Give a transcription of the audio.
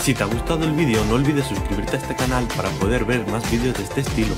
Si te ha gustado el vídeo no olvides suscribirte a este canal para poder ver más vídeos de este estilo.